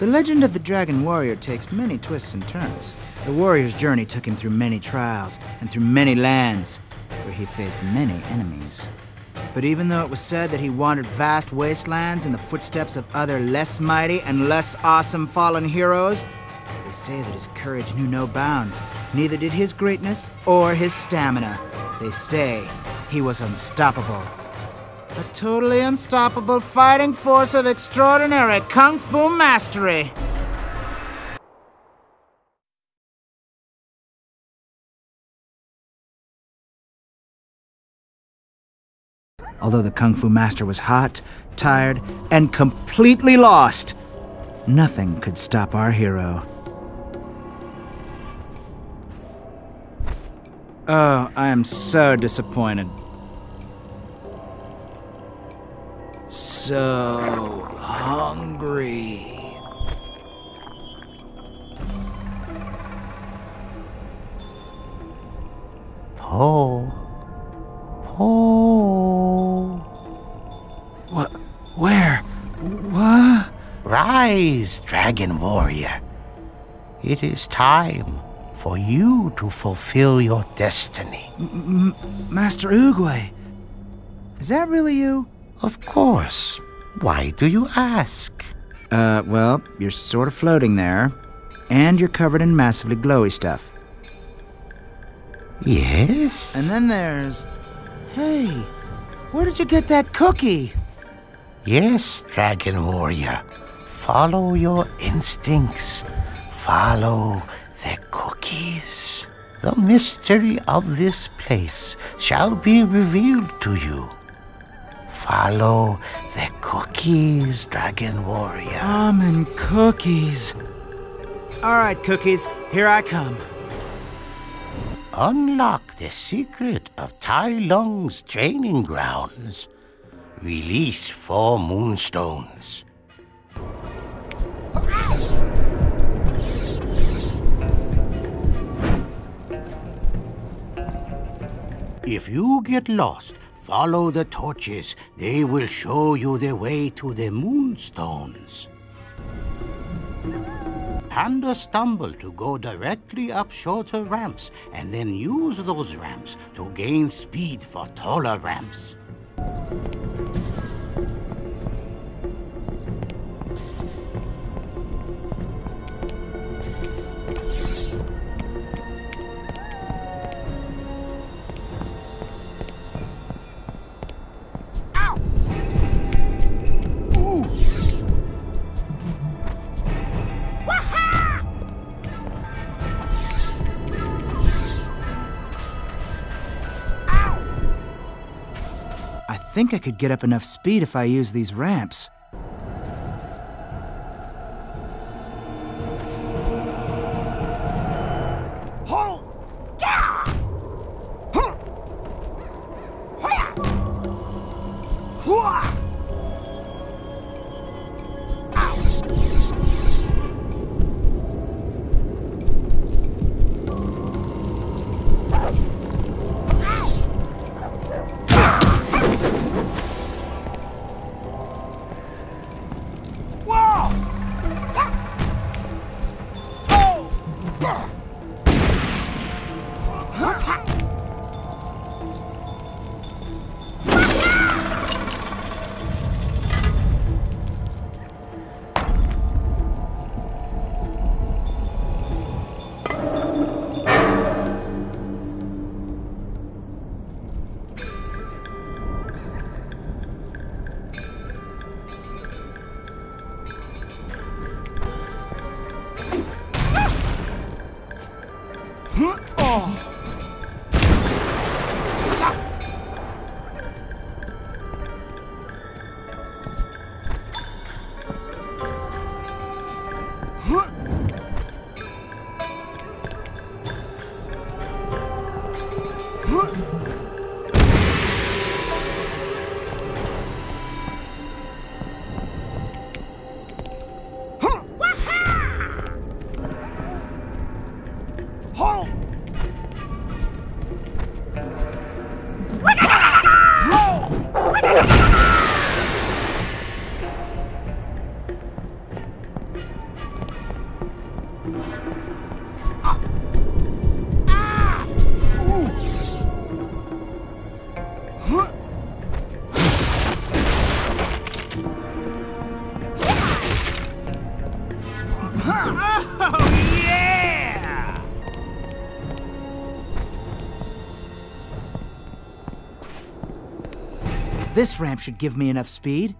The legend of the Dragon Warrior takes many twists and turns. The warrior's journey took him through many trials and through many lands, where he faced many enemies. But even though it was said that he wandered vast wastelands in the footsteps of other less mighty and less awesome fallen heroes, they say that his courage knew no bounds. Neither did his greatness or his stamina. They say he was unstoppable. A totally unstoppable fighting force of extraordinary kung fu mastery. Although the Kung Fu Master was hot, tired, and completely lost, nothing could stop our hero. Oh, I am so disappointed. So hungry. Po. Po. What? Where? What? Rise, Dragon Warrior. It is time for you to fulfill your destiny. M Master Oogway. Is that really you? Of course. Why do you ask? Uh, well, you're sort of floating there. And you're covered in massively glowy stuff. Yes? And then there's. Hey, where did you get that cookie? Yes, Dragon Warrior. Follow your instincts. Follow the cookies. The mystery of this place shall be revealed to you. Follow the cookies, Dragon Warrior. Almond cookies. All right, cookies, here I come. Unlock the secret of Tai Lung's training grounds. Release four moonstones. If you get lost, follow the torches. They will show you the way to the moonstones. Panda stumble to go directly up shorter ramps and then use those ramps to gain speed for taller ramps. Think I could get up enough speed if I use these ramps. Ugh. This ramp should give me enough speed.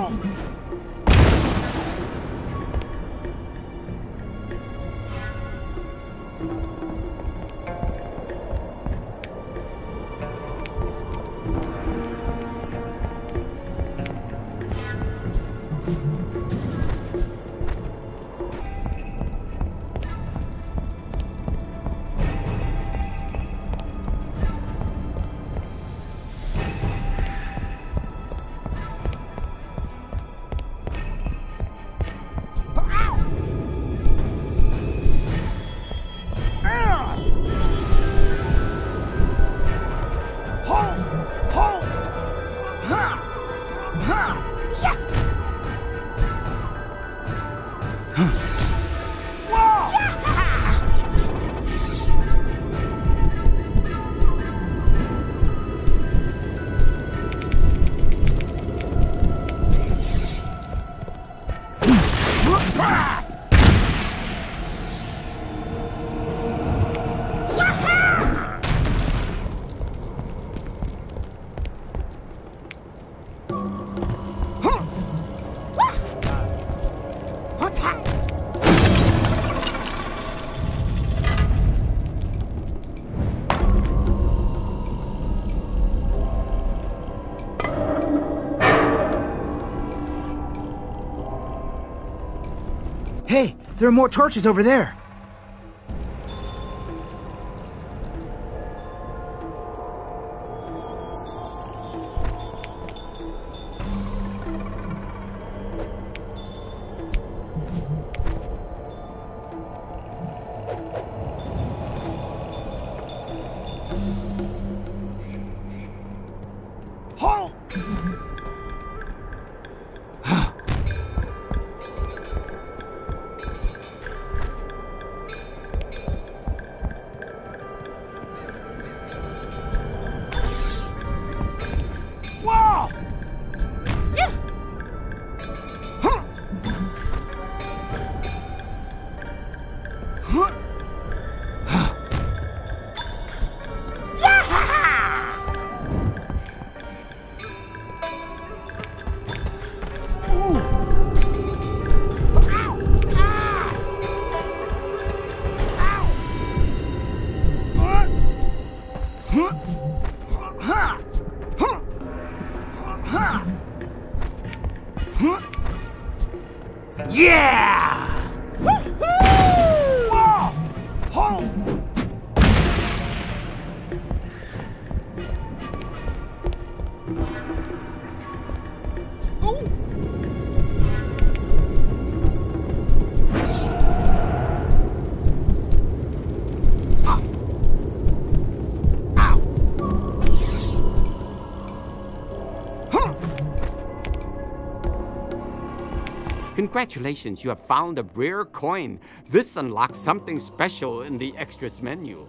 Hey, there are more torches over there. Yeah! Congratulations, you have found a rare coin. This unlocks something special in the extras menu.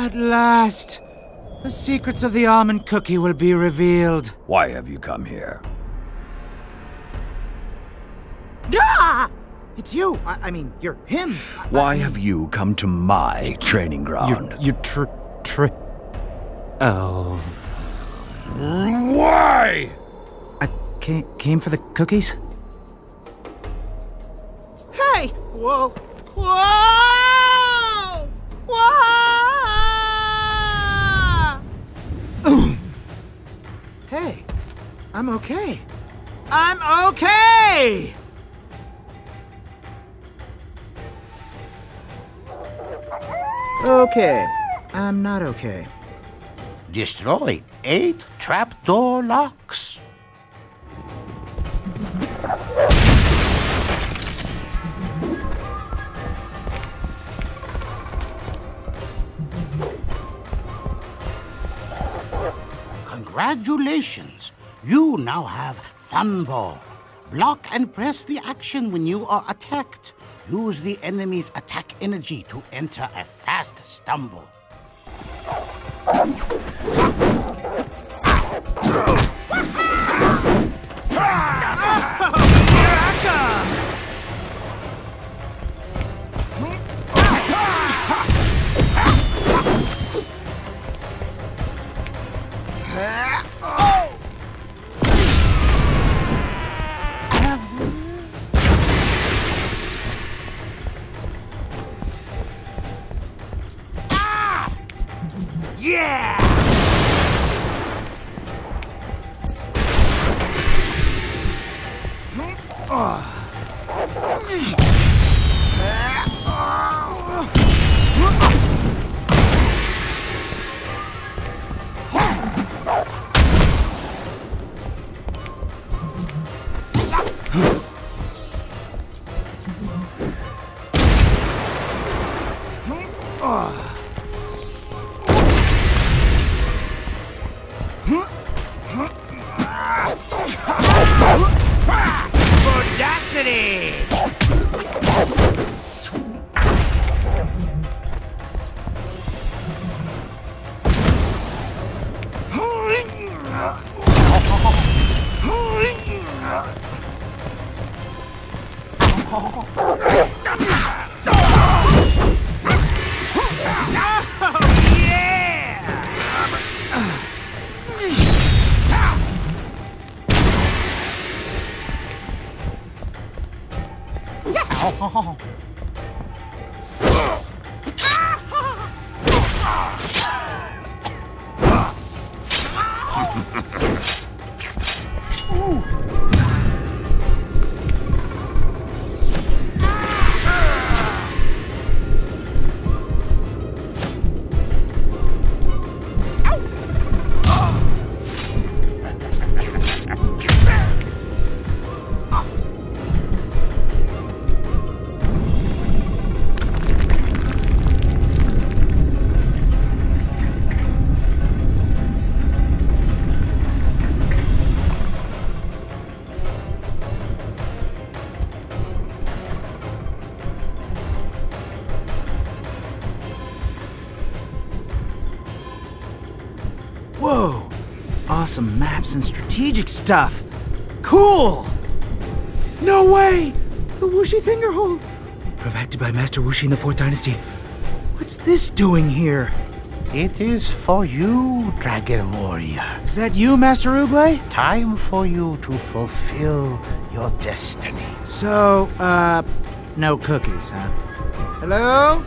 At last, the secrets of the almond cookie will be revealed. Why have you come here? Ah! It's you. I, I mean, you're him. I- Why have you come to my training You, ground? you tr tr. Oh. Why? I came, came for the cookies? Hey! Whoa! Whoa! Whoa! I'm okay. I'm okay! Okay, I'm not okay. Destroy eight trapdoor locks. Congratulations! You now have Funball. Block and press the action when you are attacked. Use the enemy's attack energy to enter a fast stumble. Yeah! Ugh. Audacity! Whoa! Awesome maps and strategic stuff. Cool! No way! The Wuxi Fingerhold! Perfected by Master Wuxi in the Fourth Dynasty. What's this doing here? It is for you, Dragon Warrior. Is that you, Master Oogway? Time for you to fulfill your destiny. So, uh, no cookies, huh? Hello?